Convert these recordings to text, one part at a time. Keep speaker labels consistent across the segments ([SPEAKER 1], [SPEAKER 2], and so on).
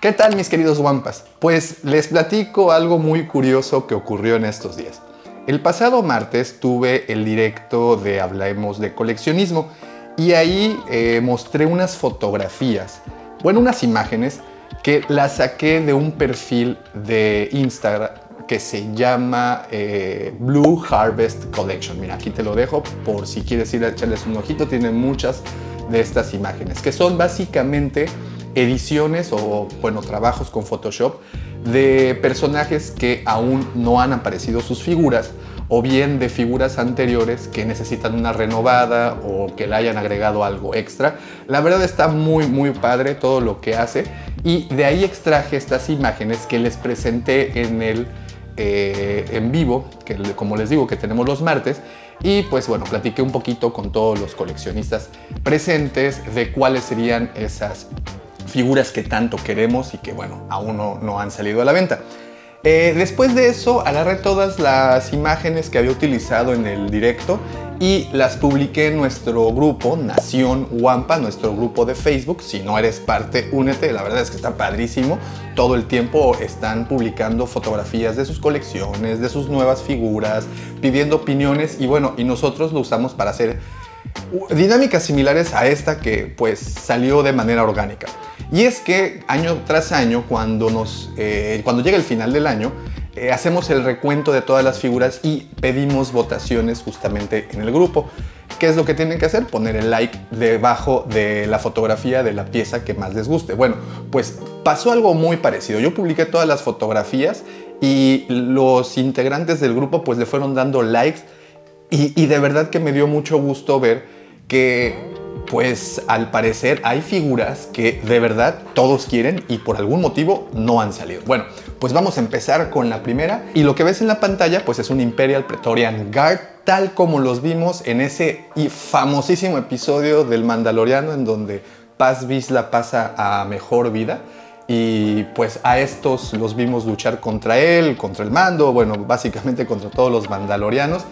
[SPEAKER 1] ¿Qué tal mis queridos Wampas? Pues les platico algo muy curioso que ocurrió en estos días. El pasado martes tuve el directo de Hablemos de coleccionismo y ahí eh, mostré unas fotografías, bueno, unas imágenes que las saqué de un perfil de Instagram que se llama eh, Blue Harvest Collection. Mira, aquí te lo dejo por si quieres ir a echarles un ojito, tiene muchas de estas imágenes, que son básicamente ediciones o, bueno, trabajos con Photoshop de personajes que aún no han aparecido sus figuras o bien de figuras anteriores que necesitan una renovada o que le hayan agregado algo extra. La verdad está muy muy padre todo lo que hace y de ahí extraje estas imágenes que les presenté en el eh, en vivo, que como les digo que tenemos los martes y pues bueno, platiqué un poquito con todos los coleccionistas presentes de cuáles serían esas figuras que tanto queremos y que bueno, aún no, han salido a la venta. Eh, después de eso, agarré todas las imágenes que había utilizado en el directo y las publiqué en nuestro grupo Nación Wampa, nuestro grupo de Facebook. Si no eres parte, únete. La verdad es que está padrísimo. Todo el tiempo están publicando fotografías de sus colecciones, de sus nuevas figuras, pidiendo opiniones y bueno, y nosotros lo usamos para hacer dinámicas similares a esta que pues salió de manera orgánica. Y es que año tras año, cuando, nos, eh, cuando llega el final del año, eh, hacemos el recuento de todas las figuras y pedimos votaciones justamente en el grupo. ¿Qué es lo que tienen que hacer? Poner el like debajo de la fotografía de la pieza que más les guste. Bueno, pues pasó algo muy parecido. Yo publiqué todas las fotografías y los integrantes del grupo pues le fueron dando likes y de verdad que me dio mucho gusto ver que pues al parecer hay figuras que de verdad todos quieren y por algún motivo no han salido. Bueno, pues vamos a empezar con la primera y lo que ves en la pantalla pues es un Imperial Praetorian Guard tal como los vimos en ese famosísimo episodio del Mandaloriano en donde Paz Vizla pasa a mejor vida y pues a estos los vimos luchar contra él, contra el mando, bueno, básicamente contra todos los mandalorianos.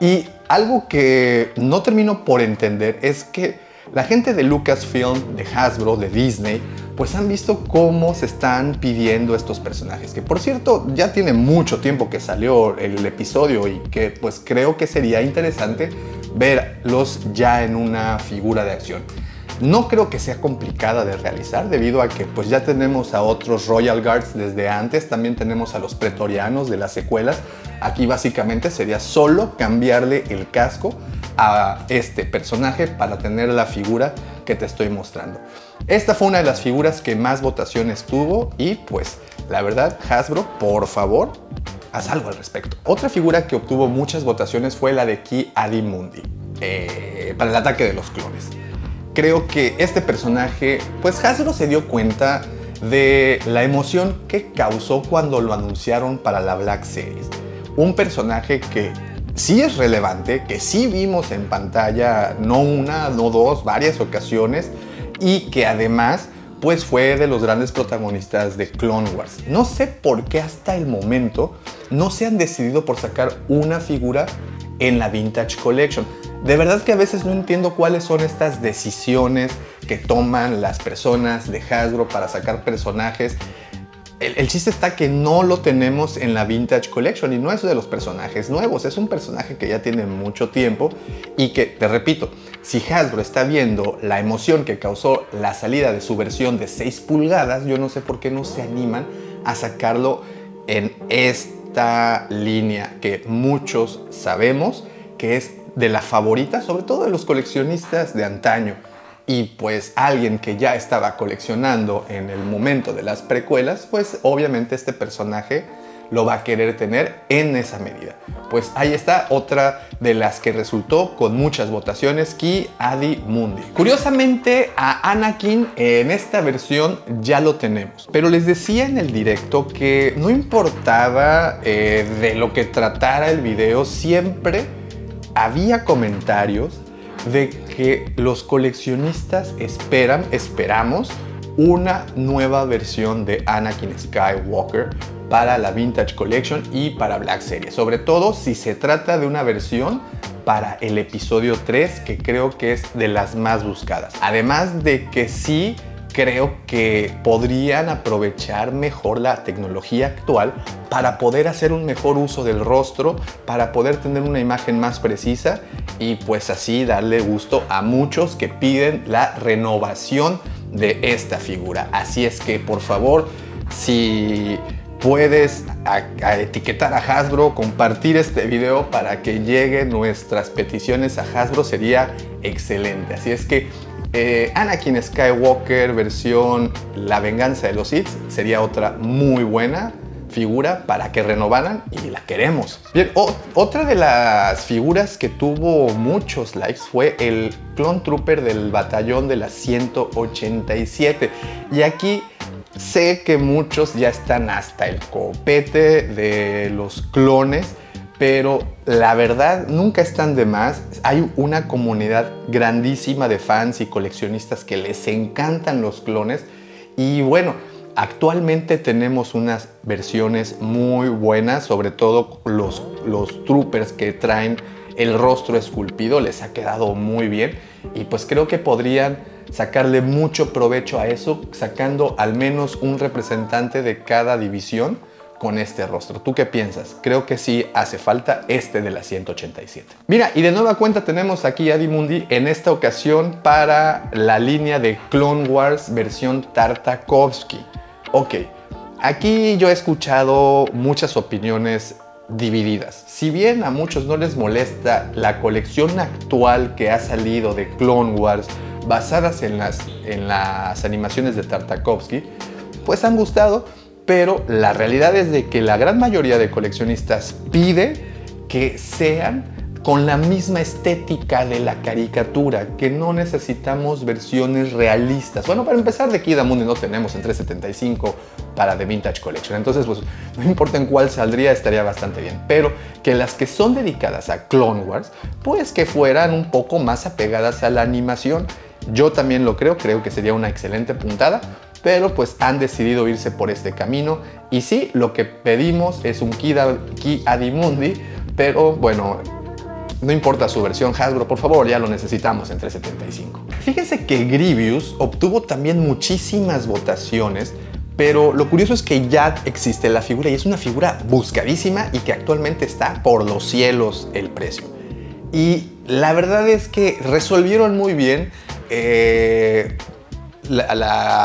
[SPEAKER 1] Y algo que no termino por entender es que la gente de Lucasfilm, de Hasbro, de Disney, pues han visto cómo se están pidiendo estos personajes, que por cierto ya tiene mucho tiempo que salió el episodio y que pues creo que sería interesante verlos ya en una figura de acción. No creo que sea complicada de realizar debido a que pues ya tenemos a otros Royal Guards desde antes, también tenemos a los pretorianos de las secuelas. Aquí básicamente sería solo cambiarle el casco a este personaje para tener la figura que te estoy mostrando. Esta fue una de las figuras que más votaciones tuvo y pues la verdad Hasbro, por favor, haz algo al respecto. Otra figura que obtuvo muchas votaciones fue la de Ki Adimundi eh, para el ataque de los clones creo que este personaje, pues Hasbro se dio cuenta de la emoción que causó cuando lo anunciaron para la Black Series. Un personaje que sí es relevante, que sí vimos en pantalla no una, no dos, varias ocasiones y que además pues fue de los grandes protagonistas de Clone Wars. No sé por qué hasta el momento no se han decidido por sacar una figura en la Vintage Collection. De verdad que a veces no entiendo cuáles son estas decisiones que toman las personas de Hasbro para sacar personajes. El, chiste está que no lo tenemos en la Vintage Collection y no es de los personajes nuevos, es un personaje que ya tiene mucho tiempo y que, te repito, si Hasbro está viendo la emoción que causó la salida de su versión de 6 pulgadas, yo no sé por qué no se animan a sacarlo en esta línea que muchos sabemos que es de la favorita, sobre todo de los coleccionistas de antaño. Y pues alguien que ya estaba coleccionando en el momento de las precuelas, pues obviamente este personaje lo va a querer tener en esa medida. Pues ahí está otra de las que resultó con muchas votaciones, Ki Adi Mundi. Curiosamente a Anakin en esta versión ya lo tenemos, pero les decía en el directo que no importaba eh, de lo que tratara el video, siempre había comentarios de que los coleccionistas esperan, esperamos, una nueva versión de Anakin Skywalker para la Vintage Collection y para Black Series. Sobre todo si se trata de una versión para el episodio 3, que creo que es de las más buscadas. Además de que sí creo que podrían aprovechar mejor la tecnología actual para poder hacer un mejor uso del rostro, para poder tener una imagen más precisa y pues así darle gusto a muchos que piden la renovación de esta figura. Así es que por favor, si puedes etiquetar a Hasbro, compartir este video para que lleguen nuestras peticiones a Hasbro sería excelente. Así es que eh, Anakin Skywalker versión La venganza de los Sith sería otra muy buena figura para que renovaran y la queremos. Bien, otra de las figuras que tuvo muchos likes fue el Clone Trooper del batallón de la 187. Y aquí sé que muchos ya están hasta el copete de los clones pero la verdad nunca están de más. Hay una comunidad grandísima de fans y coleccionistas que les encantan los clones. Y bueno, actualmente tenemos unas versiones muy buenas, sobre todo los, los troopers que traen el rostro esculpido, les ha quedado muy bien. Y pues creo que podrían sacarle mucho provecho a eso, sacando al menos un representante de cada división con este rostro. ¿Tú qué piensas? Creo que sí hace falta este de la 187. Mira, y de nueva cuenta tenemos aquí a Dimundi en esta ocasión para la línea de Clone Wars versión Tartakovsky. Ok, aquí yo he escuchado muchas opiniones divididas. Si bien a muchos no les molesta la colección actual que ha salido de Clone Wars basadas en las, en las animaciones de Tartakovsky, pues han gustado pero la realidad es de que la gran mayoría de coleccionistas pide que sean con la misma estética de la caricatura, que no necesitamos versiones realistas. Bueno, para empezar, de Kid Mundi no tenemos en 375 para The Vintage Collection, entonces pues no importa en cuál saldría, estaría bastante bien. Pero que las que son dedicadas a Clone Wars, pues que fueran un poco más apegadas a la animación. Yo también lo creo, creo que sería una excelente puntada, pero pues han decidido irse por este camino. Y sí, lo que pedimos es un Ki, Adimundi, pero bueno, no importa su versión Hasbro, por favor, ya lo necesitamos en 375. Fíjense que Grievous obtuvo también muchísimas votaciones, pero lo curioso es que ya existe la figura y es una figura buscadísima y que actualmente está por los cielos el precio. Y la verdad es que resolvieron muy bien eh,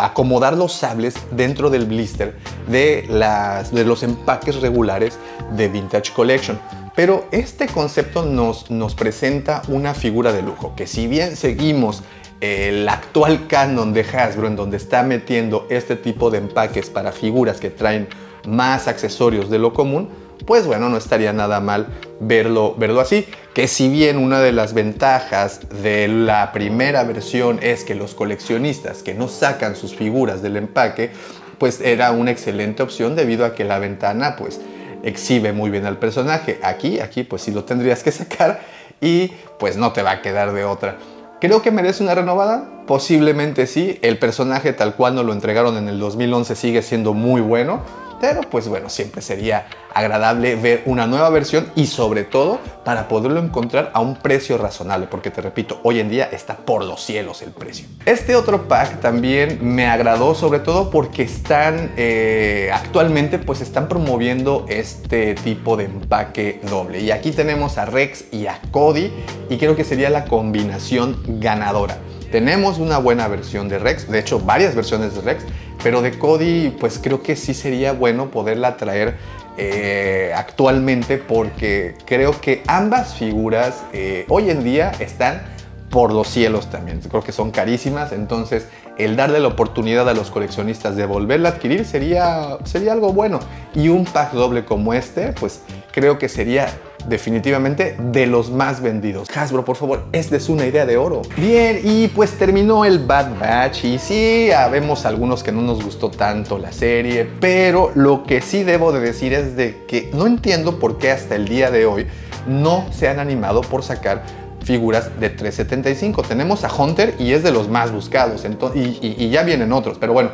[SPEAKER 1] acomodar los sables dentro del blister de, las, de los empaques regulares de Vintage Collection. Pero este concepto nos, nos presenta una figura de lujo, que si bien seguimos el actual canon de Hasbro en donde está metiendo este tipo de empaques para figuras que traen más accesorios de lo común, pues bueno, no estaría nada mal verlo, verlo así. Que si bien una de las ventajas de la primera versión es que los coleccionistas que no sacan sus figuras del empaque, pues era una excelente opción debido a que la ventana pues exhibe muy bien al personaje. Aquí, aquí pues sí lo tendrías que sacar y pues no te va a quedar de otra. Creo que merece una renovada, posiblemente sí. El personaje tal cual nos lo entregaron en el 2011 sigue siendo muy bueno pero pues bueno, siempre sería agradable ver una nueva versión y sobre todo para poderlo encontrar a un precio razonable, porque te repito, hoy en día está por los cielos el precio. Este otro pack también me agradó sobre todo porque están eh, actualmente pues están promoviendo este tipo de empaque doble y aquí tenemos a Rex y a Cody y creo que sería la combinación ganadora. Tenemos una buena versión de Rex, de hecho varias versiones de Rex pero de Cody, pues creo que sí sería bueno poderla traer eh, actualmente porque creo que ambas figuras eh, hoy en día están por los cielos también. Creo que son carísimas, entonces el darle la oportunidad a los coleccionistas de volverla a adquirir sería, sería algo bueno. Y un pack doble como este, pues creo que sería definitivamente de los más vendidos. Hasbro, por favor, esta es una idea de oro. Bien, y pues terminó el Bad Batch y sí, vemos algunos que no nos gustó tanto la serie, pero lo que sí debo de decir es de que no entiendo por qué hasta el día de hoy no se han animado por sacar figuras de 375. Tenemos a Hunter y es de los más buscados, y ya vienen otros, pero bueno,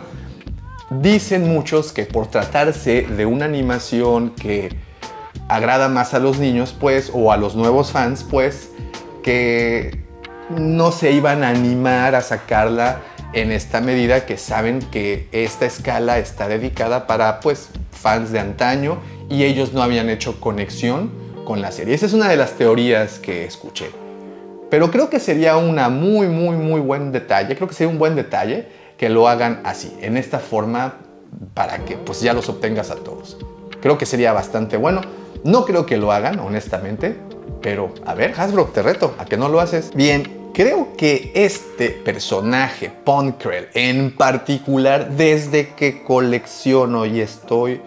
[SPEAKER 1] dicen muchos que por tratarse de una animación que agrada más a los niños, pues, o a los nuevos fans, pues, que no se iban a animar a sacarla en esta medida que saben que esta escala está dedicada para pues fans de antaño y ellos no habían hecho conexión con la serie. Esa es una de las teorías que escuché. Pero creo que sería una muy, muy, muy buen detalle. Creo que sería un buen detalle que lo hagan así, en esta forma, para que pues ya los obtengas a todos. Creo que sería bastante bueno. No creo que lo hagan, honestamente. Pero, a ver, Hasbro, te reto, ¿a que no lo haces? Bien, creo que este personaje, Ponkrell, en particular, desde que colecciono y estoy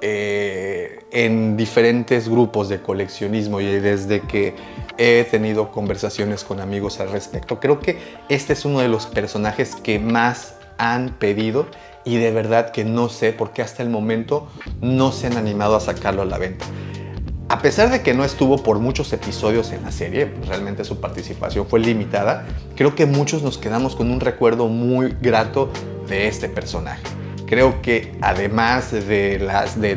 [SPEAKER 1] eh, en diferentes grupos de coleccionismo y desde que he tenido conversaciones con amigos al respecto. Creo que este es uno de los personajes que más han pedido y de verdad que no sé por qué hasta el momento no se han animado a sacarlo a la venta. A pesar de que no estuvo por muchos episodios en la serie, realmente su participación fue limitada, creo que muchos nos quedamos con un recuerdo muy grato de este personaje. Creo que además de, las, de,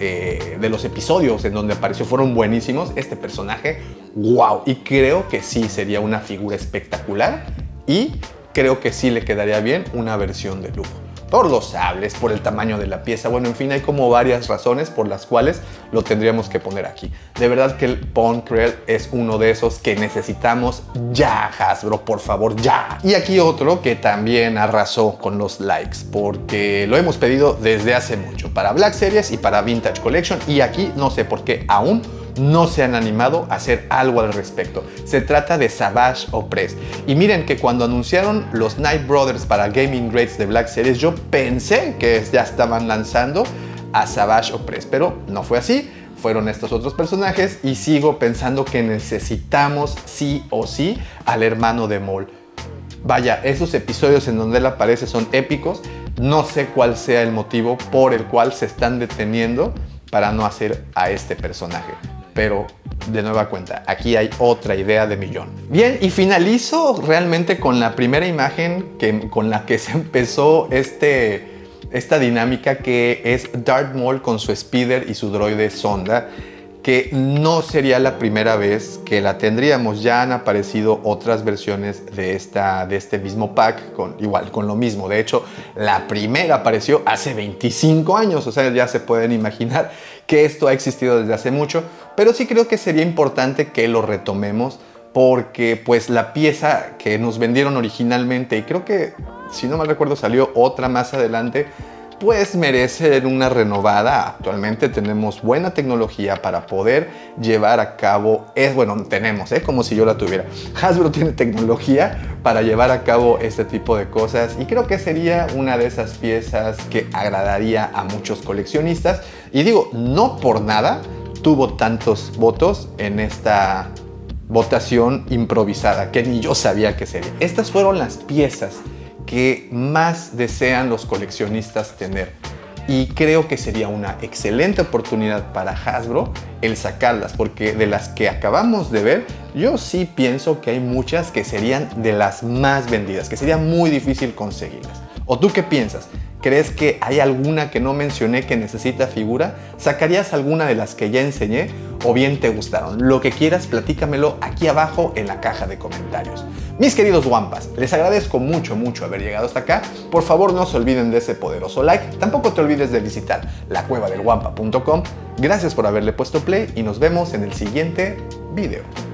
[SPEAKER 1] eh, los episodios en donde apareció fueron buenísimos, este personaje, wow, y creo que sí sería una figura espectacular y creo que sí le quedaría bien una versión de lujo por los sables, por el tamaño de la pieza. Bueno, en fin, hay como varias razones por las cuales lo tendríamos que poner aquí. De verdad que el Krell es uno de esos que necesitamos ya, Hasbro, por favor, ya. Y aquí otro que también arrasó con los likes, porque lo hemos pedido desde hace mucho, para Black Series y para Vintage Collection, y aquí no sé por qué aún no se han animado a hacer algo al respecto. Se trata de Savage Opress. Y miren que cuando anunciaron los Knight Brothers para Gaming Grades de Black Series, yo pensé que ya estaban lanzando a Savage Opress, pero no fue así. Fueron estos otros personajes y sigo pensando que necesitamos sí o sí al hermano de Maul. Vaya, esos episodios en donde él aparece son épicos. No sé cuál sea el motivo por el cual se están deteniendo para no hacer a este personaje pero de nueva cuenta, aquí hay otra idea de millón. Bien, y finalizo realmente con la primera imagen que, con la que se empezó este, esta dinámica que es Darth Maul con su speeder y su droide sonda que no sería la primera vez que la tendríamos. Ya han aparecido otras versiones de, esta, de este mismo pack, con, igual, con lo mismo. De hecho, la primera apareció hace 25 años, o sea, ya se pueden imaginar que esto ha existido desde hace mucho, pero sí creo que sería importante que lo retomemos porque pues la pieza que nos vendieron originalmente y creo que si no mal recuerdo salió otra más adelante pues merece una renovada. Actualmente tenemos buena tecnología para poder llevar a cabo, es bueno, tenemos, ¿eh? como si yo la tuviera. Hasbro tiene tecnología para llevar a cabo este tipo de cosas y creo que sería una de esas piezas que agradaría a muchos coleccionistas y digo, no por nada tuvo tantos votos en esta votación improvisada que ni yo sabía que sería. Estas fueron las piezas que más desean los coleccionistas tener. Y creo que sería una excelente oportunidad para Hasbro el sacarlas, porque de las que acabamos de ver, yo sí pienso que hay muchas que serían de las más vendidas, que sería muy difícil conseguirlas. ¿O tú qué piensas? ¿Crees que hay alguna que no mencioné que necesita figura? ¿Sacarías alguna de las que ya enseñé? ¿O bien te gustaron? Lo que quieras, platícamelo aquí abajo en la caja de comentarios. Mis queridos Wampas, les agradezco mucho, mucho haber llegado hasta acá. Por favor, no se olviden de ese poderoso like. Tampoco te olvides de visitar lacuevadelwampa.com. Gracias por haberle puesto play y nos vemos en el siguiente video.